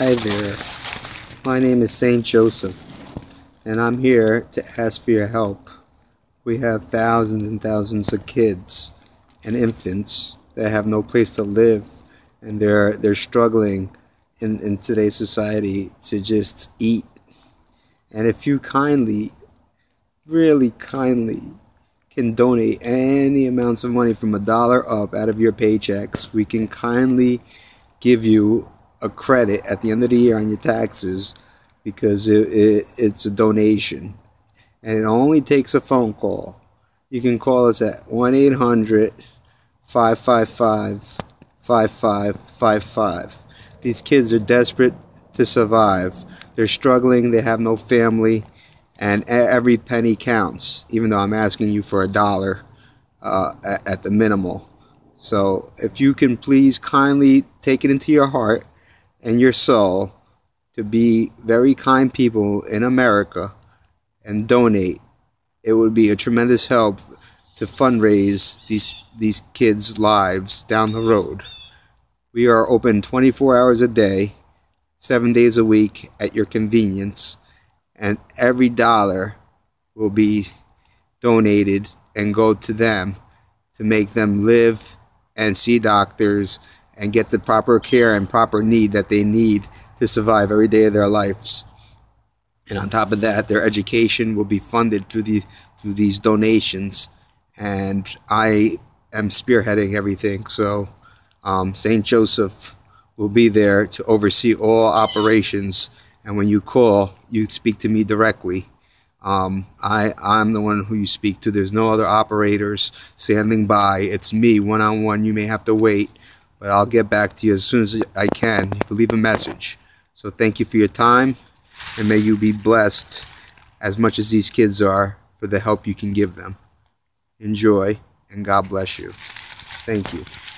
Hi there. My name is Saint Joseph, and I'm here to ask for your help. We have thousands and thousands of kids and infants that have no place to live, and they're they're struggling in, in today's society to just eat. And if you kindly, really kindly, can donate any amounts of money from a dollar up out of your paychecks, we can kindly give you a credit at the end of the year on your taxes because it, it, it's a donation. And it only takes a phone call. You can call us at 1 800 555 5555. These kids are desperate to survive. They're struggling, they have no family, and every penny counts, even though I'm asking you for a dollar uh, at the minimal. So if you can please kindly take it into your heart and your soul to be very kind people in America and donate, it would be a tremendous help to fundraise these these kids' lives down the road. We are open 24 hours a day, 7 days a week at your convenience, and every dollar will be donated and go to them to make them live and see doctors and get the proper care and proper need that they need to survive every day of their lives. And on top of that, their education will be funded through the through these donations. And I am spearheading everything. So um, St. Joseph will be there to oversee all operations. And when you call, you speak to me directly. Um, I, I'm the one who you speak to. There's no other operators standing by. It's me one on one. You may have to wait but I'll get back to you as soon as I can. You can leave a message. So thank you for your time, and may you be blessed as much as these kids are for the help you can give them. Enjoy, and God bless you. Thank you.